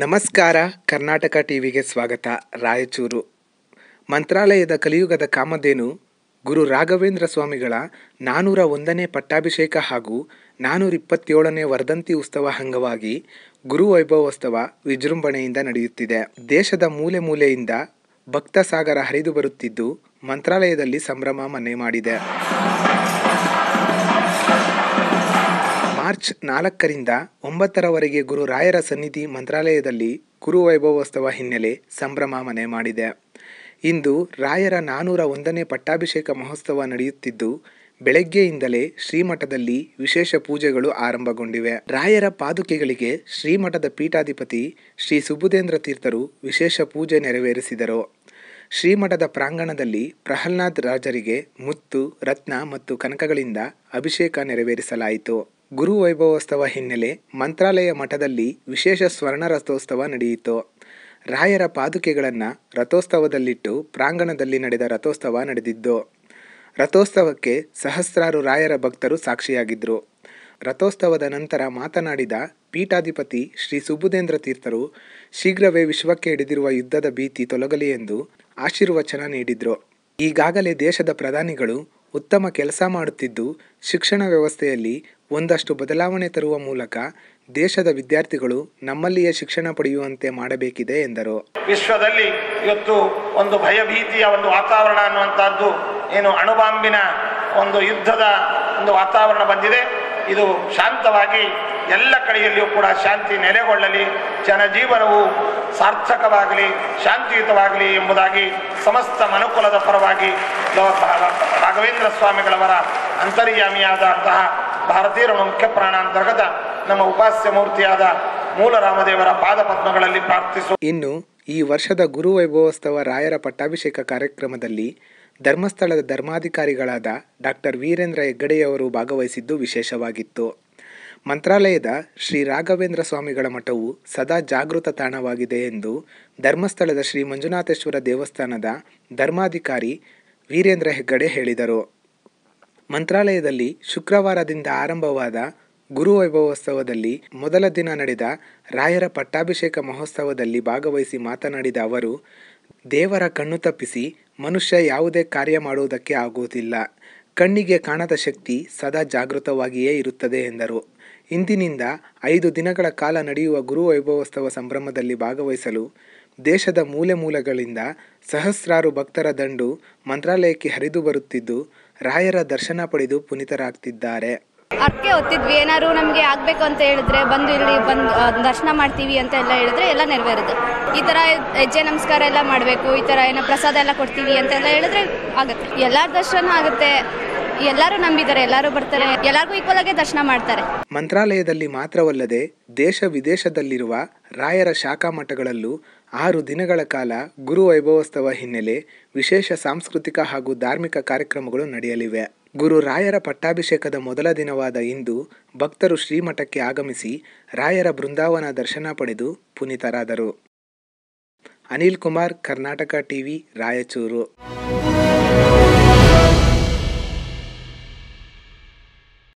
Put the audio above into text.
ನಮಸ್ಕಾರ, ಕರ್ನಾಟಕ ಟಿವಿಗೆ ಸ್ವಾಗತ. ರಾಯಚೂರು. ಮಂತ್ರಾಲಯದ ಕಲಿಯುಗದ ಕಾಮಧೇನು ಗುರು ರಾಘವೇಂದ್ರ ಸ್ವಾಮಿಗಳ ನಾನ್ನೂರ ಒಂದನೇ ಪಟ್ಟಾಭಿಷೇಕ ಹಾಗೂ ನಾನ್ನೂರ ಇಪ್ಪತ್ತೇಳನೇ ವರ್ಧಂತಿ ಉತ್ಸವ ಅಂಗವಾಗಿ ಗುರು ವೈಭವೋತ್ಸವ ವಿಜೃಂಭಣೆಯಿಂದ ನಡೆಯುತ್ತಿದೆ. ದೇಶದ ಮೂಲೆ ಮೂಲೆಯಿಂದ ಭಕ್ತ ಸಾಗರ ಹರಿದು ಬರುತ್ತಿದ್ದು, ಮಂತ್ರಾಲಯದಲ್ಲಿ ಸಂಭ್ರಮ ಮನೆ ಮಾಡಿದೆ. ಮಾರ್ಚ್ ನಾಲ್ಕರಿಂದ ಒಂಬತ್ತರವರೆಗೆ ಗುರು ರಾಯರ ಸನ್ನಿಧಿ ಮಂತ್ರಾಲಯದಲ್ಲಿ ಗುರು ವೈಭವೋತ್ಸವ ಹಿನ್ನೆಲೆ ಸಂಭ್ರಮ ಮನೆ ಮಾಡಿದೆ. ಇಂದು ರಾಯರ ನಾನ್ನೂರ ಒಂದನೇ ಪಟ್ಟಾಭಿಷೇಕ ಮಹೋತ್ಸವ ನಡೆಯುತ್ತಿದ್ದು, ಬೆಳಗ್ಗೆಯಿಂದಲೇ ಶ್ರೀಮಠದಲ್ಲಿ ವಿಶೇಷ ಪೂಜೆಗಳು ಆರಂಭಗೊಂಡಿವೆ. ರಾಯರ ಪಾದುಕೆಗಳಿಗೆ ಶ್ರೀಮಠದ ಪೀಠಾಧಿಪತಿ ಶ್ರೀ ಸುಬುಧೇಂದ್ರ ತೀರ್ಥರು ವಿಶೇಷ ಪೂಜೆ ನೆರವೇರಿಸಿದರು. ಶ್ರೀಮಠದ ಪ್ರಾಂಗಣದಲ್ಲಿ ಪ್ರಹ್ಲಾದ್ ರಾಜರಿಗೆ ಮುತ್ತು, ರತ್ನ ಮತ್ತು ಕನಕಗಳಿಂದ ಅಭಿಷೇಕ ನೆರವೇರಿಸಲಾಯಿತು. ಗುರು ವೈಭವೋತ್ಸವ ಹಿನ್ನೆಲೆ ಮಂತ್ರಾಲಯ ಮಠದಲ್ಲಿ ವಿಶೇಷ ಸ್ವರ್ಣ ರಥೋತ್ಸವ ನಡೆಯಿತು. ರಾಯರ ಪಾದುಕೆಗಳನ್ನು ರಥೋತ್ಸವದಲ್ಲಿಟ್ಟು ಪ್ರಾಂಗಣದಲ್ಲಿ ನಡೆದ ರಥೋತ್ಸವ ನಡೆದಿದ್ದು, ರಥೋತ್ಸವಕ್ಕೆ ಸಹಸ್ರಾರು ರಾಯರ ಭಕ್ತರು ಸಾಕ್ಷಿಯಾಗಿದ್ದರು ರಥೋತ್ಸವದ ನಂತರ ಮಾತನಾಡಿದ ಪೀಠಾಧಿಪತಿ ಶ್ರೀ ಸುಬುಧೇಂದ್ರ ತೀರ್ಥರು, ಶೀಘ್ರವೇ ವಿಶ್ವಕ್ಕೆ ಹಿಡಿದಿರುವ ಯುದ್ಧದ ಭೀತಿ ತೊಲಗಲಿ ಎಂದು ಆಶೀರ್ವಚನ ನೀಡಿದರು. ಈಗಾಗಲೇ ದೇಶದ ಪ್ರಧಾನಿಗಳು ಉತ್ತಮ ಕೆಲಸ ಮಾಡುತ್ತಿದ್ದು, ಶಿಕ್ಷಣ ವ್ಯವಸ್ಥೆಯಲ್ಲಿ ಒಂದಷ್ಟು ಬದಲಾವಣೆ ತರುವ ಮೂಲಕ ದೇಶದ ವಿದ್ಯಾರ್ಥಿಗಳು ನಮ್ಮಲ್ಲಿಯೇ ಶಿಕ್ಷಣ ಪಡೆಯುವಂತೆ ಮಾಡಬೇಕಿದೆ, ಎಂದರು. ವಿಶ್ವದಲ್ಲಿ ಇವತ್ತು ಒಂದು ಭಯಭೀತಿಯ ಒಂದು ವಾತಾವರಣ ಅನ್ನುವಂಥದ್ದು ಏನು ಅಣುಬಾಂಬಿನ ಒಂದು ಯುದ್ಧದ ಒಂದು ವಾತಾವರಣ ಬಂದಿದೆ. ಇದು ಶಾಂತವಾಗಿ ಎಲ್ಲ ಕಡೆಯಲ್ಲಿಯೂ ಕೂಡ ಶಾಂತಿ ನೆಲೆಗೊಳ್ಳಲಿ, ಜನಜೀವನವು ಸಾರ್ಥಕವಾಗಲಿ, ಶಾಂತಿಯುತವಾಗಲಿ ಎಂಬುದಾಗಿ ಸಮಸ್ತ ಮನುಕುಲದ ಪರವಾಗಿ ರಾಘವೇಂದ್ರ ಸ್ವಾಮಿಗಳವರ ಅಂತರ್ಯಾಮಿಯಾದಂತಹ ಭಾರತೀಯ ಮುಖ್ಯ ಪ್ರಾಣ ಅಂತರ್ಗತ ನಮ್ಮ ಉಪಾಸ್ಯ ಮೂರ್ತಿಯಾದ ಮೂಲ ರಾಮದೇವರ ಪಾದ ಪದ್ಮಗಳಲ್ಲಿ ಪ್ರಾರ್ಥಿಸು. ಇನ್ನು ಈ ವರ್ಷದ ಗುರು ವೈಭವೋತ್ಸವ ರಾಯರ ಪಟ್ಟಾಭಿಷೇಕ ಕಾರ್ಯಕ್ರಮದಲ್ಲಿ ಧರ್ಮಸ್ಥಳದ ಧರ್ಮಾಧಿಕಾರಿಗಳಾದ ಡಾಕ್ಟರ್ ವೀರೇಂದ್ರ ಹೆಗ್ಗಡೆಯವರು ಭಾಗವಹಿಸಿದ್ದು ವಿಶೇಷವಾಗಿತ್ತು. ಮಂತ್ರಾಲಯದ ಶ್ರೀ ರಾಘವೇಂದ್ರ ಸ್ವಾಮಿಗಳ ಮಠವು ಸದಾ ಜಾಗೃತ ತಾಣವಾಗಿದೆ ಎಂದು ಧರ್ಮಸ್ಥಳದ ಶ್ರೀ ಮಂಜುನಾಥೇಶ್ವರ ದೇವಸ್ಥಾನದ ಧರ್ಮಾಧಿಕಾರಿ ವೀರೇಂದ್ರ ಹೆಗ್ಗಡೆ ಹೇಳಿದರು. ಮಂತ್ರಾಲಯದಲ್ಲಿ ಶುಕ್ರವಾರದಿಂದ ಆರಂಭವಾದ ಗುರು ವೈಭವೋತ್ಸವದಲ್ಲಿ ಮೊದಲ ದಿನ ನಡೆದ ರಾಯರ ಪಟ್ಟಾಭಿಷೇಕ ಮಹೋತ್ಸವದಲ್ಲಿ ಭಾಗವಹಿಸಿ ಮಾತನಾಡಿದ ಅವರು, ದೇವರ ಕಣ್ಣು ತಪ್ಪಿಸಿ ಮನುಷ್ಯ ಯಾವುದೇ ಕಾರ್ಯ ಮಾಡುವುದಕ್ಕೆ ಆಗುವುದಿಲ್ಲ. ಕಣ್ಣಿಗೆ ಕಾಣದ ಶಕ್ತಿ ಸದಾ ಜಾಗೃತವಾಗಿಯೇ ಇರುತ್ತದೆ ಎಂದರು. ಇಂದಿನಿಂದ ಐದು ದಿನಗಳ ಕಾಲ ನಡೆಯುವ ಗುರು ವೈಭವೋತ್ಸವ ಸಂಭ್ರಮದಲ್ಲಿ ಭಾಗವಹಿಸಲು ದೇಶದ ಮೂಲೆ ಮೂಲೆಗಳಿಂದ ಸಹಸ್ರಾರು ಭಕ್ತರ ದಂಡು ಮಂತ್ರಾಲಯಕ್ಕೆ ಹರಿದು ಬರುತ್ತಿದ್ದು, ರಾಯರ ದರ್ಶನ ಪಡೆದು ಪುನೀತರಾಗ್ತಿದ್ದಾರೆ. ಅಕ್ಕೆ ಹೊತ್ತಿದ್ವಿ ಏನಾದ್ರು ನಮಗೆ ಆಗ್ಬೇಕು ಅಂತ ಹೇಳಿದ್ರೆ ಬಂದು ಇಲ್ಲಿ ಬಂದು ದರ್ಶನ ಮಾಡ್ತೀವಿ ಅಂತ ಎಲ್ಲ ಹೇಳಿದ್ರೆ ಎಲ್ಲ ನೆರವೇರುತ್ತೆ. ಈ ತರ ಹೆಜ್ಜೆ ನಮಸ್ಕಾರ ಎಲ್ಲ ಮಾಡಬೇಕು, ಈ ತರ ಏನೋ ಪ್ರಸಾದ ಎಲ್ಲ ಕೊಡ್ತೀವಿ ಅಂತೆಲ್ಲ ಹೇಳಿದ್ರೆ ಆಗುತ್ತೆ. ಎಲ್ಲಾರ ದರ್ಶನ ಆಗುತ್ತೆ. ಎಲ್ಲರೂ ನಂಬಿದ್ದಾರೆ, ಎಲ್ಲರೂ ಬರ್ತಾರೆ, ಎಲ್ಲರಿಗೂ ಈಕ್ವಲ್ ಆಗಿ ದರ್ಶನ ಮಾಡ್ತಾರೆ. ಮಂತ್ರಾಲಯದಲ್ಲಿ ಮಾತ್ರವಲ್ಲದೆ ದೇಶ ವಿದೇಶದಲ್ಲಿರುವ ರಾಯರ ಶಾಖಾ ಮಠಗಳಲ್ಲೂ ಆರು ದಿನಗಳ ಕಾಲ ಗುರು ವೈಭವೋತ್ಸವ ಹಿನ್ನೆಲೆ ವಿಶೇಷ ಸಾಂಸ್ಕೃತಿಕ ಹಾಗೂ ಧಾರ್ಮಿಕ ಕಾರ್ಯಕ್ರಮಗಳು ನಡೆಯಲಿವೆ. ಗುರು ರಾಯರ ಪಟ್ಟಾಭಿಷೇಕದ ಮೊದಲ ದಿನವಾದ ಇಂದು ಭಕ್ತರು ಶ್ರೀಮಠಕ್ಕೆ ಆಗಮಿಸಿ ರಾಯರ ಬೃಂದಾವನ ದರ್ಶನ ಪಡೆದು ಪುನೀತರಾದರು. ಅನಿಲ್ ಕುಮಾರ್, ಕರ್ನಾಟಕ ಟಿವಿ, ರಾಯಚೂರು.